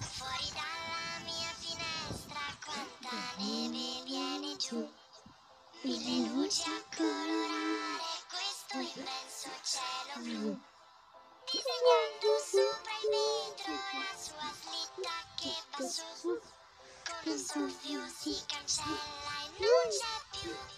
Fuori dalla mia finestra quanta neve viene giù, mille luci a colorare questo immenso cielo blu. Disegnando sopra il vetro la sua slitta che va su, con un soffio si cancella e non c'è più.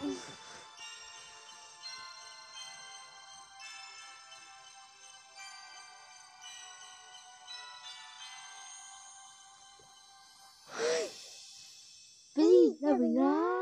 Please, there we go.